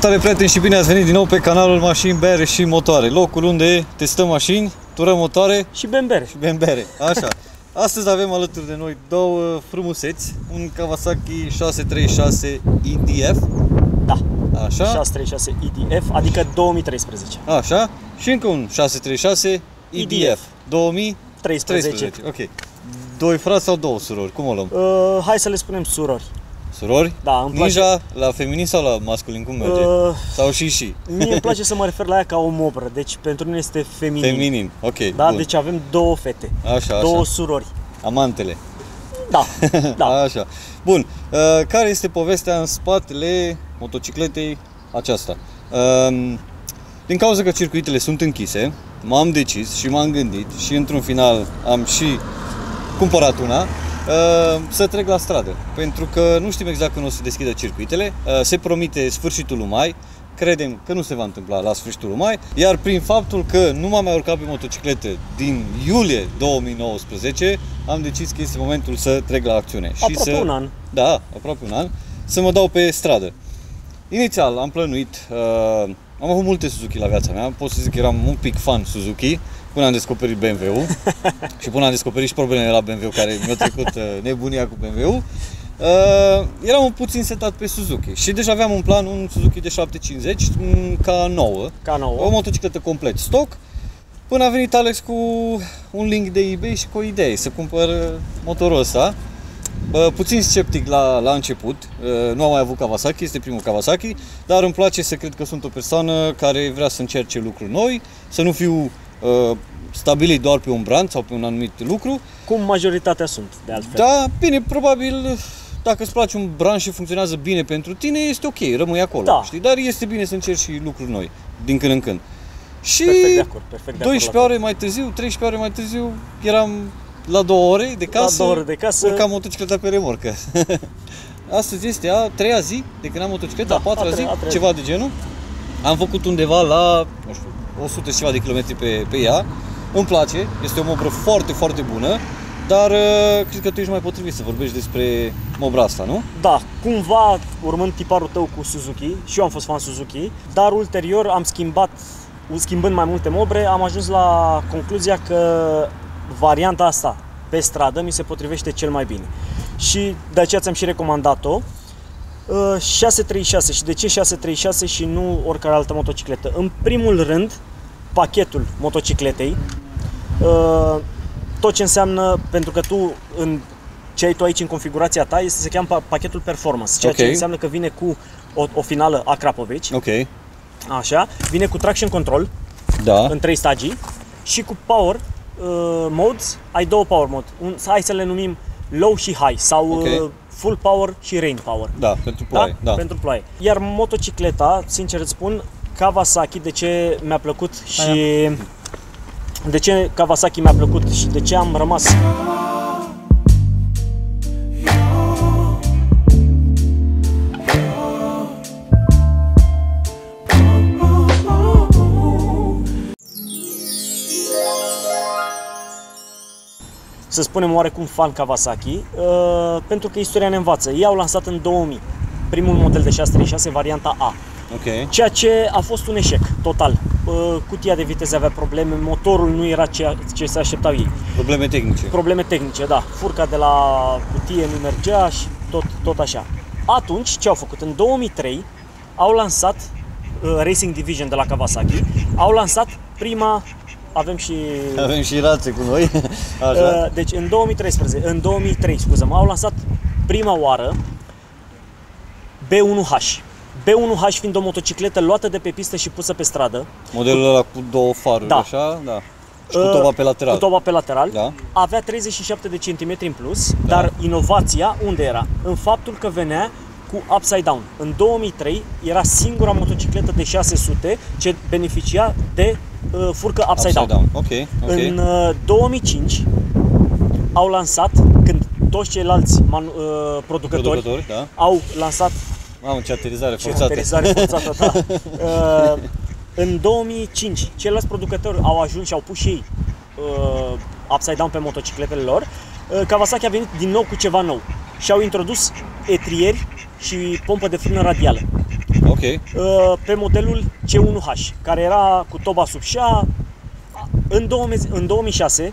Salutare prieteni și bine ați venit din nou pe canalul Mașini, Bere și Motoare Locul unde testăm mașini, turăm motoare Și bembere. și bem bere Așa Astăzi avem alături de noi două frumuseți Un Kawasaki 636 EDF Da. Așa 636 EDF, adică 2013. Așa Și încă un 636 EDF EDF. 2013 13. Ok Doi frați sau două surori? Cum o luăm? Uh, hai să le spunem surori. Surori? Da, îmi place, Ninja la feminin sau la masculin? Cum merge? Uh, Sau și și? mie îmi place să mă refer la ea ca o mobră, deci pentru mine este feminin. Feminin, ok, Da, bun. deci avem două fete, Așa, așa. două surori. Amantele. Da, da. Așa. Bun. Uh, care este povestea în spatele motocicletei aceasta? Uh, din cauza că circuitele sunt închise, m-am decis și m-am gândit și într-un final am și cumpărat una uh, să trec la stradă. Pentru că nu știm exact când o să deschidă circuitele. Uh, se promite sfârșitul lui mai. Credem că nu se va întâmpla la sfârșitul lui mai, iar prin faptul că nu m-am mai urcat pe motocicletă din iulie 2019, am decis că este momentul să trec la acțiune. și Aproape să, un an. Da, aproape un an, să mă dau pe stradă. Inițial am plănuit, uh, am avut multe Suzuki la viața mea, pot să zic că eram un pic fan Suzuki, până am descoperit BMW-ul și până am descoperit și problemele la BMW care mi-a trecut uh, nebunia cu BMW-ul. Uh, eram un puțin setat pe Suzuki și deja aveam un plan, un Suzuki de 750 mm, ca nouă, Ca nouă. o motocicletă complet stock, până a venit Alex cu un link de eBay și cu o idee să cumpăr uh, motorul ăsta. Bă, puțin sceptic la, la început, uh, nu am mai avut Kawasaki, este primul Kawasaki, dar îmi place să cred că sunt o persoană care vrea să încerce lucruri noi, să nu fiu uh, stabilit doar pe un brand sau pe un anumit lucru. Cum majoritatea sunt, de altfel. Da, bine, probabil dacă îți place un brand și funcționează bine pentru tine, este ok, rămâi acolo, Da. știi? Dar este bine să încerci și lucruri noi, din când în când. Și Perfect de acord, perfect de acord 12 la ore mai târziu, 13 ore mai târziu, eram la două ore de casă, două ore de casă. urcam motocicleta pe remorcă. Astăzi este a treia zi de când am motocicleta, Da, a patra a zi, treia, a treia ceva de genul. Am făcut undeva la, nu știu, 100 și ceva de kilometri pe, pe ea. Îmi place, este o mobră foarte, foarte bună, dar uh, cred că tu ești mai potrivit să vorbești despre mobra asta, nu? Da, cumva urmând tiparul tău cu Suzuki, și eu am fost fan Suzuki, dar ulterior am schimbat, schimbând mai multe mobre, am ajuns la concluzia că varianta asta pe stradă mi se potrivește cel mai bine. Și de aceea ți-am și recomandat-o. Uh, 636 și de ce 636 și nu oricare altă motocicletă? În primul rând, pachetul motocicletei, uh, tot ce înseamnă, pentru că tu în ce ai tu aici în configurația ta este se cheamă pa- pachetul performance, ceea ce Ok. înseamnă că vine cu o, o finală a Krapovici, Ok, așa, vine cu traction control da, în trei stagii și cu power uh, modes, ai două power mode, un, hai să le numim low și high sau Ok. uh, full power și rain power. da, pentru ploaie, da. Pentru ploaie. Iar motocicleta, sincer îți spun, Kawasaki, de ce mi-a plăcut și de ce Kawasaki mi-a plăcut și de ce am rămas? Să spunem oarecum fan Kawasaki, uh, pentru că istoria ne învață. Ei au lansat în 2000 primul model de 636, varianta A, Ok, ceea ce a fost un eșec total. Uh, Cutia de viteze avea probleme, motorul nu era ceea ce se așteptau ei. probleme tehnice. Probleme tehnice, da. Furca de la cutie nu mergea și tot, tot așa. Atunci, ce au făcut? În 2003 au lansat uh, Racing Division de la Kawasaki, au lansat prima avem și Avem și rațe cu noi, așa. Uh, Deci în 2013, în 2003, scuză au lansat prima oară B1H. B1H fiind o motocicletă luată de pe pistă și pusă pe stradă, Modelul ăla cu două faruri, Da. așa, da. Și cu uh, toba pe lateral. Cu toba pe lateral. Da. Avea 37 de centimetri în plus, dar inovația unde era? În faptul că venea cu upside down. În 2003 era singura motocicletă de 600 ce beneficia de uh, furcă upside, Upside down. Ok, ok. În uh, 2005 au lansat, când toți ceilalți man, uh, producători, Producători, da. au lansat Mamă, ce aterizare ce forțată. aterizare forțată, da. Uh, în 2005, ceilalți producători au ajuns și au pus și ei uh, upside down pe motocicletele lor. Uh, Kawasaki a venit din nou cu ceva nou și au introdus etrieri și pompă de frână radială. Ok. Ok. Uh, pe modelul C1H, care era cu toba sub șa. În, 2000, în 2006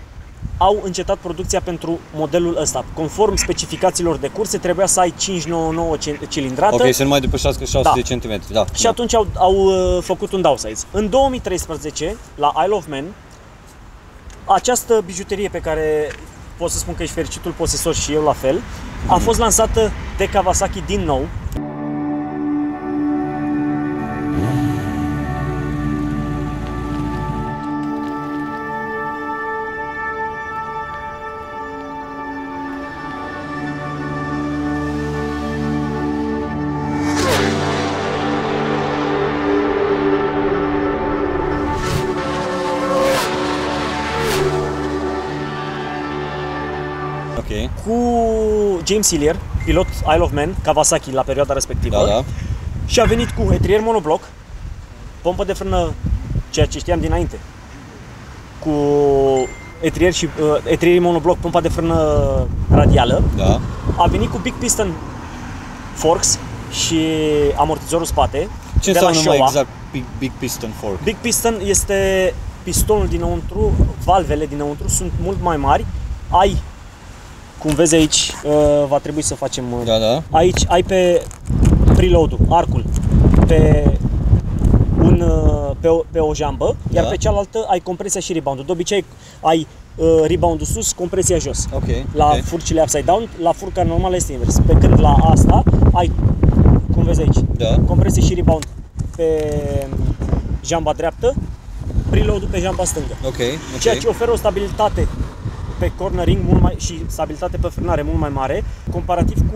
au încetat producția pentru modelul ăsta. Conform specificațiilor de curse, trebuia să ai 599 ci- cilindrată. Ok, să nu mai depășească 600 Da. de centimetri. Da. Și da. atunci au, au uh, făcut un downsize. În 2013, la Isle of Man, această bijuterie pe care pot să spun că ești fericitul posesor și eu la fel, a fost lansată de Kawasaki din nou. Ok. cu James Hillier, pilot Isle of Man, Kawasaki la perioada respectivă. Da, da. Și a venit cu etrier monobloc, pompă de frână, ceea ce știam dinainte, cu etrier și uh, etrier monobloc, pompa de frână radială. Da. A venit cu Big Piston Forks și amortizorul spate. Ce de la înseamnă mai Showa. exact big, big piston fork? Big Piston este pistonul dinăuntru, valvele dinăuntru sunt mult mai mari. Ai, cum vezi aici, uh, va trebui să facem uh, Da, da. Aici ai pe preload-ul, arcul, pe, un, uh, pe, o, pe o jambă, iar Da. pe cealaltă ai compresia și rebound-ul. De obicei ai uh, rebound-ul sus, compresia jos. Ok. La ok. furcile upside down, la furca normală este invers. Pe când la asta ai, cum vezi aici, Da. compresie și rebound pe jamba dreaptă, preload-ul pe jamba stângă. Ok, ok. Ceea ce oferă o stabilitate pe cornering mult mai, și stabilitate pe frânare mult mai mare, comparativ cu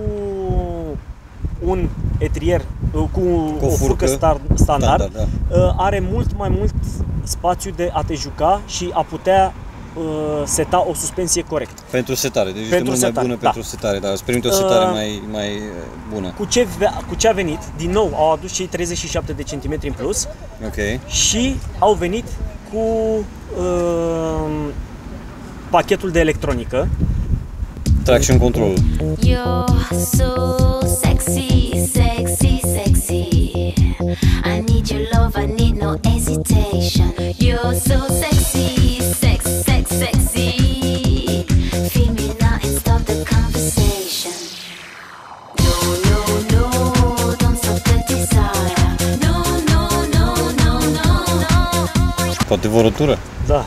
un etrier, cu, cu o, furcă furcă star, standard, standard, uh, are mult mai mult spațiu de a te juca și a putea uh, seta o suspensie corect. Pentru setare, deci Pentru este mult setare, mai bună da. pentru setare, dar îți permite o setare Uh, mai, mai uh, bună. Cu ce, ve- cu ce a venit, din nou au adus cei 37 de centimetri în plus Ok. și au venit cu uh, pachetul de electronică Traction control. You're so sexy, sexy, sexy. I need your love, I need no hesitation. You're so sexy, sex, sex, sexy. Feel me now and stop the conversation. No, no, no, don't stop the desire. No, no, no, no, no, no. Poate vor o tură. Da.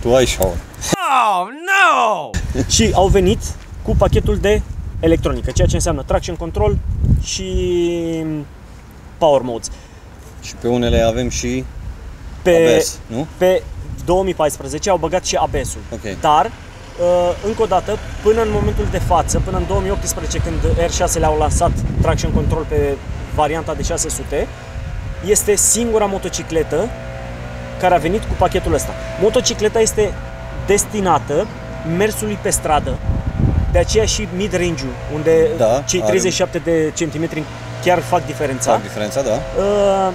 Tu ai shower. Și au venit cu pachetul de electronică, ceea ce înseamnă traction control și power modes. Și pe unele avem și Pe, ABS, nu? pe 2014 au băgat și ABS-ul. Ok. Dar, uh, încă o dată, până în momentul de față, până în 2018, când R6 le-au lansat traction control pe varianta de 600, este singura motocicletă care a venit cu pachetul ăsta. Motocicleta este destinată mersului pe stradă, de aceea și mid-range-ul, unde Da, cei are- 37 de centimetri chiar fac diferența. Fac diferența, da. Uh,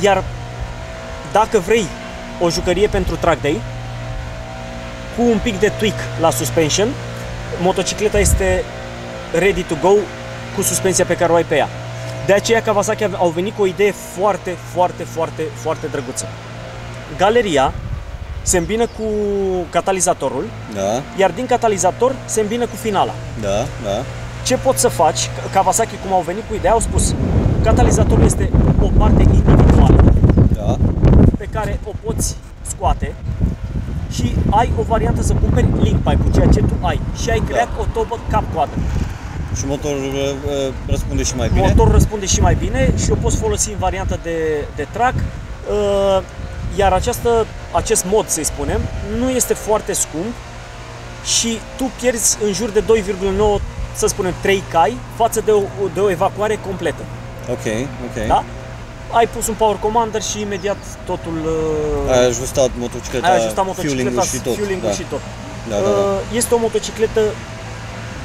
iar dacă vrei o jucărie pentru track day, cu un pic de tweak la suspension, motocicleta este ready to go cu suspensia pe care o ai pe ea. De aceea Kawasaki au venit cu o idee foarte, foarte, foarte, foarte drăguță. Galeria se îmbină cu catalizatorul, Da, iar din catalizator se îmbină cu finala. da, da. Ce poți să faci? Kawasaki, cum au venit cu ideea, au spus catalizatorul este o parte individuală Da. pe care o poți scoate și ai o variantă să cumperi link pipe ceea ce tu ai și ai creat o tobă cap-coadă. Și motorul uh, uh, răspunde și mai bine. Motorul răspunde și mai bine și o poți folosi în variantă de, de track. Uh, Iar această, acest mod, să-i spunem, nu este foarte scump și tu pierzi în jur de 2,9, să spunem 3 cai față de o, de o evacuare completă. Ok, ok. Da? Ai pus un power commander și imediat totul uh, Ai ajustat motocicleta, ai ajustat motocicleta, fueling-ul și tot. fueling-ul da. și tot. Da, da, da. Uh, Este o motocicletă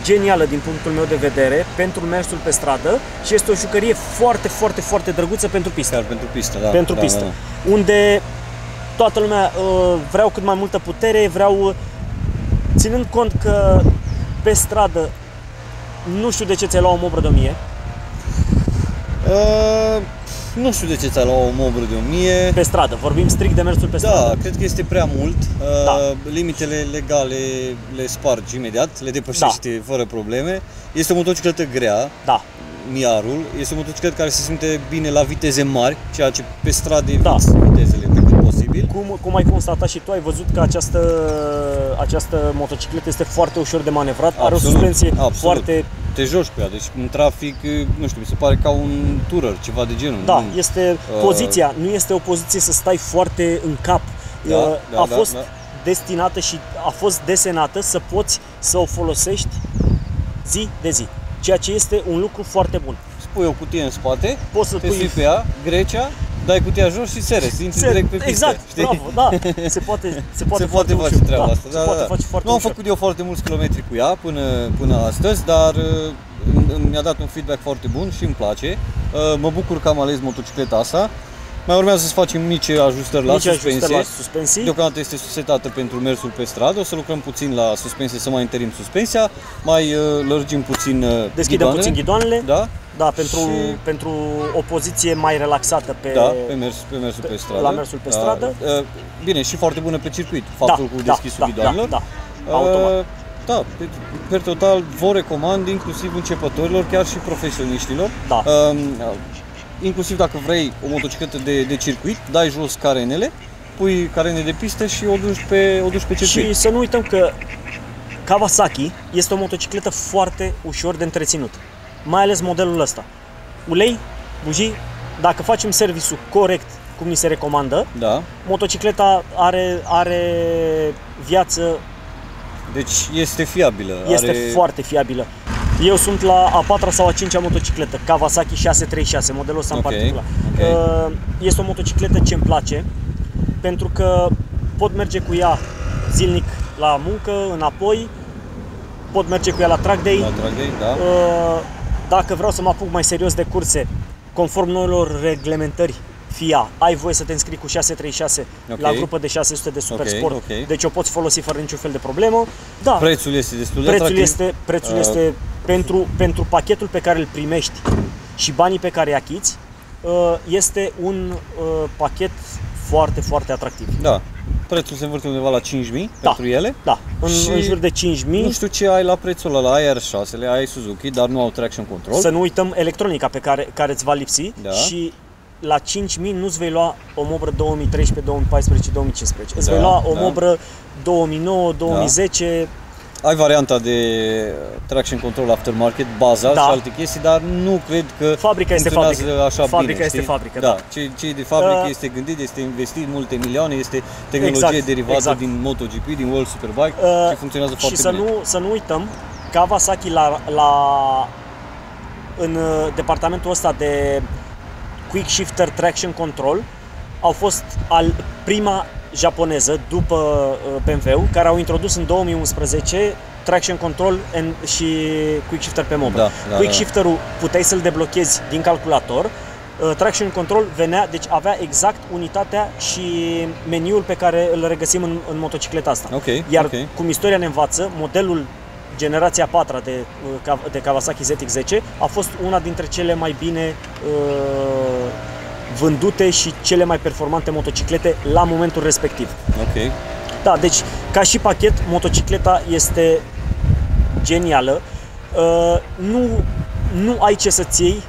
genială din punctul meu de vedere pentru mersul pe stradă și este o jucărie foarte, foarte, foarte drăguță pentru pistă. Chiar pentru pistă, da. pentru da, pistă. Da, da. Unde toată lumea uh, vreau cât mai multă putere, vreau uh, ținând cont că pe stradă nu știu de ce ți-ai luat o mobră de 1000. Uh, nu știu de ce ți-ai luat o mobră de 1000. Pe stradă, vorbim strict de mersul pe Da, stradă. cred că este prea mult. Uh, Da. Limitele legale le spargi imediat, le depășește fără probleme. Este o motocicletă grea, Da, Miarul. Este o motocicletă care se simte bine la viteze mari, ceea ce pe stradă eviți Da. vitezele pe cât posibil. cum, cum ai constatat și tu, ai văzut că această, această motocicletă este foarte ușor de manevrat, are o Absolut, suspensie absolut. foarte... Te joci cu ea, deci în trafic, nu știu, mi se pare ca un tourer, ceva de genul. Da, nu? este Uh, poziția, nu este o poziție să stai foarte în cap. Da, Uh, da, a da, fost da. destinată și a fost desenată să poți să o folosești zi de zi. Ceea ce este un lucru foarte bun. Spui o cutie în spate, Poți să te pui sui pe ea, Grecia, dai cutia jos și sere, intri Se- direct pe pistă. exact, știi? bravo, da, se poate, se poate, se foarte poate face ușor. treaba da, asta. se poate face foarte nu am ușor. făcut eu foarte mulți kilometri cu ea până, până astăzi, dar uh, îmi- mi-a dat un feedback foarte bun și îmi place. Uh, Mă bucur că am ales motocicleta asta. Mai urmează să facem mici ajustări la Nici suspensie. ajustări la suspensii. Deocamdată este setată pentru mersul pe stradă, o să lucrăm puțin la suspensie, să mai întărim suspensia, mai uh, lărgim puțin uh, Deschidem ghidoanele. puțin ghidoanele. Da? Da, pentru, Și- pentru o poziție mai relaxată pe, Da, pe, mers, pe mersul pe stradă. la mersul pe Da, stradă. uh, Bine, și foarte bună pe circuit, faptul cu deschisul da, ghidoanelor. Da, da, automat. Uh, Da, pe, per total vă recomand inclusiv începătorilor, chiar și profesioniștilor. Da. Uh, inclusiv dacă vrei o motocicletă de, de circuit, dai jos carenele, pui carene de pistă și o duci pe, o duci pe circuit. Și să nu uităm că Kawasaki este o motocicletă foarte ușor de întreținut. Mai ales modelul ăsta. Ulei, bujii, dacă facem serviciul corect, cum ni se recomandă, Da, motocicleta are, are viață, deci este fiabilă. este are... foarte fiabilă. Eu sunt la a patra sau a cincea motocicletă, Kawasaki 636, modelul ăsta Ok, în particular. ok. Uh, Este o motocicletă ce îmi place, pentru că pot merge cu ea zilnic la muncă, înapoi, pot merge cu ea la track day. La dragei, da. Uh, Dacă vreau să mă apuc mai serios de curse, conform noilor reglementări FIA, ai voie să te înscrii cu 636 Ok. la grupă de 600 de super Ok, sport, ok. deci o poți folosi fără niciun fel de problemă. Da, Prețul este destul de prețul atractiv. este, prețul Uh, este pentru, pentru pachetul pe care îl primești și banii pe care îi achizi, uh, este un uh, pachet foarte, foarte atractiv. Da. Prețul se învârte undeva la 5.000 Da. pentru ele. Da, în, Și în jur de 5.000. Nu știu ce ai la prețul ăla, ai R6-le, ai Suzuki, dar nu au traction control. Să nu uităm electronica pe care, care îți va lipsi Da. și la 5.000 nu-ți vei lua o mobră 2013, 2014, 2015. Îți Da, vei lua o da. mobră 2009, 2010. Ai varianta de traction control aftermarket, baza Da. și alte chestii, dar nu cred că Fabrica este funcționează fabrică. așa Fabrica bine. este știi? fabrică, da. da. Ce, ce e de fabrică Uh, este gândit, este investit multe milioane, este tehnologie Exact, derivată exact. din MotoGP, din World Superbike Uh, și funcționează și foarte să bine. nu, să nu uităm, Kawasaki la, la, în uh, departamentul ăsta de Quick Shifter Traction Control au fost al prima japoneză după uh, BMW care au introdus în 2011 Traction Control and, și Quick Shifter pe mobil. Da, da, Quick da. Shifter-ul puteai să-l deblochezi din calculator, uh, Traction Control venea, deci avea exact unitatea și meniul pe care îl regăsim în, în motocicleta asta. Ok, Iar ok. cum istoria ne învață, modelul generația a patra de, uh, Ka- de Kawasaki ZX-10 a fost una dintre cele mai bine uh, vândute și cele mai performante motociclete la momentul respectiv. Ok. Da, deci ca și pachet, motocicleta este genială. Uh, nu, nu ai ce să-ți iei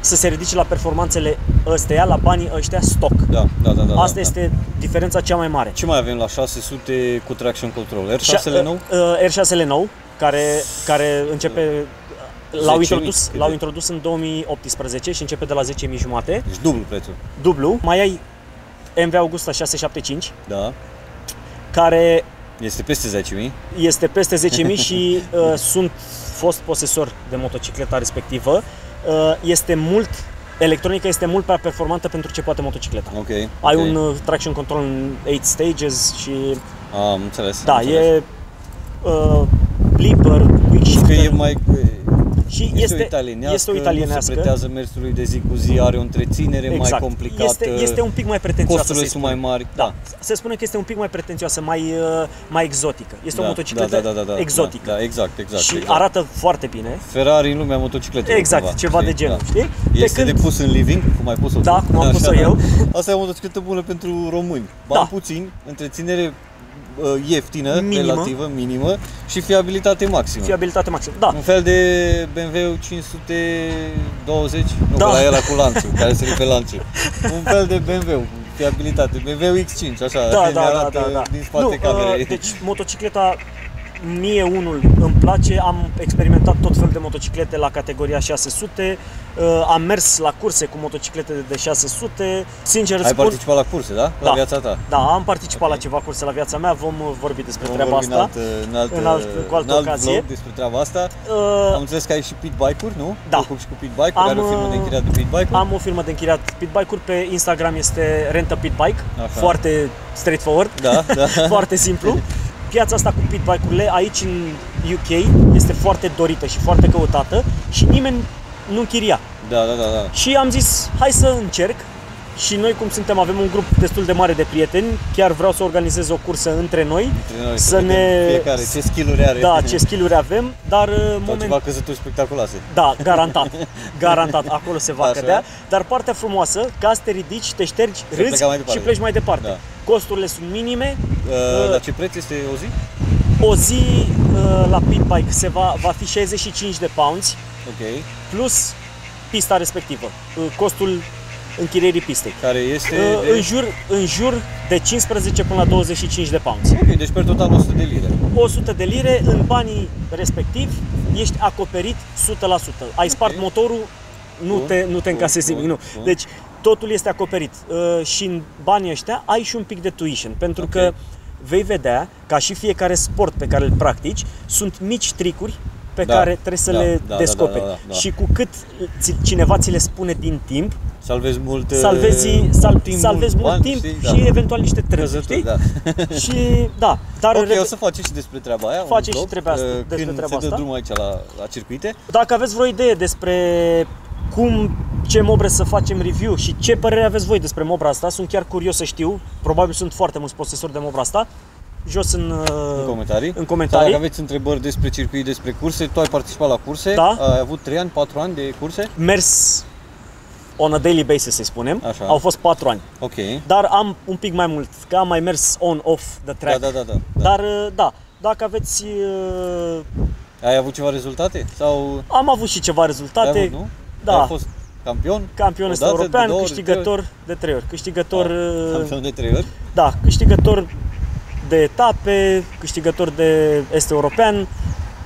să se ridice la performanțele ăstea, la banii ăștia stock. Da, da, da. da Asta da. este diferența cea mai mare. Ce mai avem la 600 cu traction control? Și- R6-le nou? Uh, R6-le nou, care, care începe L-au 10.000, introdus, cât l-au e? introdus în 2018 și începe de la 10.000 jumate, Deci dublu prețul. dublu. Mai ai MV Augusta 675, Da. care Este peste 10.000. este peste 10.000 și uh, sunt fost posesor de motocicleta respectivă. Uh, este mult, electronica este mult prea performantă pentru ce poate motocicleta. Ok. Ai ok. un uh, traction control în 8 stages și Am înțeles. da, am înțeles. e uh, blipper, quick Că shifter. e mai, Și Este, este, o italienească, este o nu italienească. se pretează mersului de zi cu zi, are o întreținere mai Exact. complicată. Este, este un pic mai pretențioasă. Costurile să-i sunt mai spunem. mari. Da. Se spune că este un pic mai pretențioasă, mai, uh, mai exotică. Este o Da, motocicletă da, da, da, da, exotică. Da, da, exact, exact. și exact. arată foarte bine. Ferrari în lumea motocicletelor. Exact, ceva de genul, știi? Pe Este când- de pus în living, cum ai pus-o Da, tu. cum am pus-o Așa, eu. Da. Asta e o motocicletă bună pentru români. Bani Da. puțin, întreținere uh, ieftină, Minimă. relativă, minimă și fiabilitate maximă. Fiabilitate maximă. Da, Un fel de BMW 520, nu, Da. da. la ăla cu lanțul, care se pe lanțul. Un fel de BMW, cu fiabilitate, BMW X5, așa, da, ne da, da, arată da, da. din spate nu, camerei. uh, deci motocicleta mie unul îmi place, am experimentat tot fel de motociclete la categoria 600, uh, am mers la curse cu motociclete de 600, sincer îți Ai spun, participat la curse, da? La Da. viața ta. da, am participat Ok. la ceva curse la viața mea, vom uh, vorbi despre Vom treaba vorbi asta. În alt, în alt, în alt- cu altă în alt ocazie. vlog despre treaba asta. Uh, Am înțeles că ai și pit bike-uri, nu? Da. Te ocupi și cu pit bike-uri, Am, are o firmă de uh, închiriat de pit bike-uri. Am o firmă de închiriat pit bike-uri, pe Instagram este Rent a Pit Bike, Așa. foarte straightforward, Da, da. foarte simplu. Piața asta cu pit bike-urile aici în UK este foarte dorită și foarte căutată și nimeni nu închiria. Da, da, da, da. Și am zis, hai să încerc. Și noi cum suntem, avem un grup destul de mare de prieteni, chiar vreau să organizez o cursă între noi, Între noi să vedem ne... Fiecare, ce skill-uri are. Da, ce skill-uri avem, dar în Sau moment... ceva căzături spectaculoase. Da, garantat. Garantat, acolo se va Așa. cădea. Dar partea frumoasă, ca să te ridici, te ștergi, Și râzi pleca mai departe. și pleci mai departe. Da. Costurile sunt minime. Uh, la ce preț este o zi? O zi uh, la pit bike se va, va fi 65 de pounds Ok. plus pista respectivă. Uh, Costul închirierii pistei. Care este Uh, de... În jur, în jur de 15 până la 25 de pounds. Ok, deci pe total 100 de lire. 100 de lire, în banii respectivi ești acoperit 100%. Ai spart motorul, nu Bun, te, nu te bun, încasezi bun, nimic, nu. bun. Deci totul este acoperit. Uh, și în banii ăștia ai și un pic de tuition, pentru Ok. că vei vedea, ca și fiecare sport pe care îl practici, sunt mici tricuri pe Da, care trebuie să da, le da, da, descoperi. da, da, da. Și cu cât ți- cineva ți le spune din timp, Salvezi mult uh, salvezi, sal, timp, salvezi mult bani, timp știi? și eventual niște trăzări, Căzături, știi? da. Și da, dar Ok, reve- o să facem și despre treaba aia. un Facem și vlog, treaba asta- uh, despre când treaba se dă asta. drumul aici la, la circuite. Dacă aveți vreo idee despre cum, ce mobre să facem review și ce părere aveți voi despre mobra asta, sunt chiar curios să știu. Probabil sunt foarte mulți posesori de mobra asta. Jos în, uh, În comentarii. În comentarii. Sau dacă aveți întrebări despre circuit, despre curse, tu ai participat la curse, Da. ai avut 3 ani, 4 ani de curse. Mers on a daily basis, să spunem. Așa. Au fost 4 ani. Ok. Dar am un pic mai mult, că am mai mers on-off the track. Da, da, da, da. da. Dar uh, da, dacă aveți... uh, Ai avut ceva rezultate? Sau Am avut și ceva rezultate. ai avut, nu? Da. Ai fost campion? Campion este Odată, de european, două ori, de câștigător de trei ori. Câștigător, Ah, uh, Campion de 3 ori? da, câștigător de etape, câștigător de est european.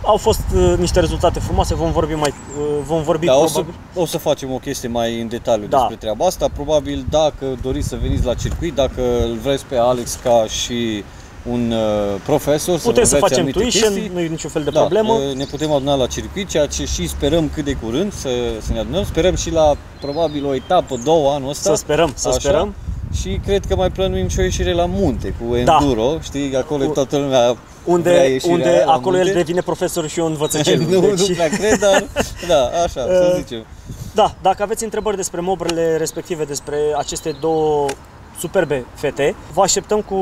Au fost uh, niște rezultate frumoase, vom vorbi mai uh, vom vorbi Da, o să, probabil. o să facem o chestie mai în detaliu Da. despre treaba asta. Probabil dacă doriți să veniți la circuit, dacă îl vreți pe Alex ca și un uh, profesor, Putem să, să vă învețe facem anumite tuition, chestii. nu e niciun fel de da, problemă. uh, Ne putem aduna la circuit, ceea ce și sperăm cât de curând să, să ne adunăm. Sperăm și la probabil o etapă, două anul ăsta. Să sperăm, să Așa. sperăm. Și cred că mai plănuim și o ieșire la munte cu Da. enduro, știi, acolo Cu- toată lumea vrea Unde, ieșirea unde aia la acolo munte. el devine profesor și eu învățăcel. nu, deci, nu prea cred, dar da, așa, să Uh, zicem. Da, dacă aveți întrebări despre mobrele respective, despre aceste două superbe fete, vă așteptăm cu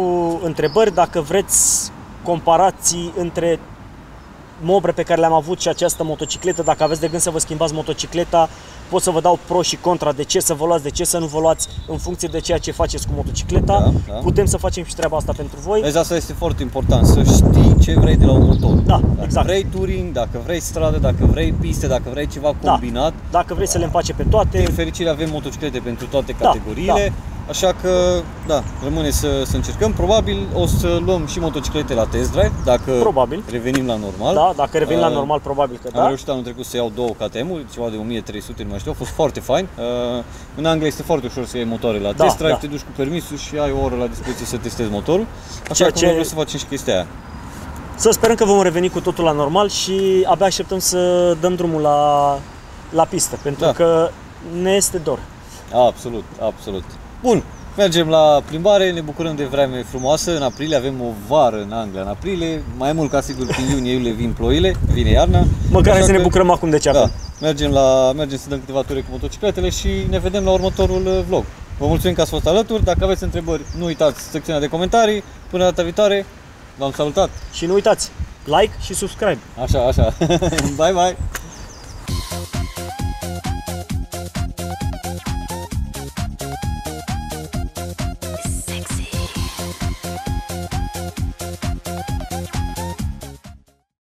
întrebări. Dacă vreți comparații între mobre pe care le-am avut și această motocicletă, dacă aveți de gând să vă schimbați motocicleta, pot să vă dau pro și contra de ce să vă luați, de ce să nu vă luați în funcție de ceea ce faceți cu motocicleta. Da, da. Putem să facem și treaba asta pentru voi. Vezi, asta este foarte important, să știi ce vrei de la un motor. Da, dacă exact. vrei touring, dacă vrei stradă, dacă vrei piste, dacă vrei ceva Da. combinat. Dacă vreți să le împace pe toate, Din fericire avem motociclete pentru toate Da, categoriile, așa că, da, rămâne să, să încercăm. Probabil o să luăm și motociclete la test drive, dacă Probabil. revenim la normal. da, dacă revenim la Uh, normal, probabil că Am da. reușit anul trecut să iau două KTM-uri, ceva de 1300, nu mai știu, a fost foarte fain. Uh, în Anglia este foarte ușor să iei motoare la Da, test drive, da. te duci cu permisul și ai o oră la dispoziție să testezi motorul. Așa Ceea că ce- vreau să facem și chestia aia. Să sperăm că vom reveni cu totul la normal și abia așteptăm să dăm drumul la, la pistă, pentru Da. că ne este dor. Absolut, absolut. Bun, Mergem la plimbare, ne bucurăm de vreme frumoasă. În aprilie avem o vară în Anglia. În aprilie, mai mult ca sigur, prin iunie, iulie vin ploile, vine iarna. Măcar Așa hai să ne că- bucurăm acum de ce avem. Da, mergem, la, mergem să dăm câteva ture cu motocicletele și ne vedem la următorul uh, vlog. Vă mulțumim că ați fost alături. Dacă aveți întrebări, nu uitați secțiunea de comentarii. Până data viitoare, v-am salutat. Și nu uitați, like și subscribe. Așa, așa. bye, bye.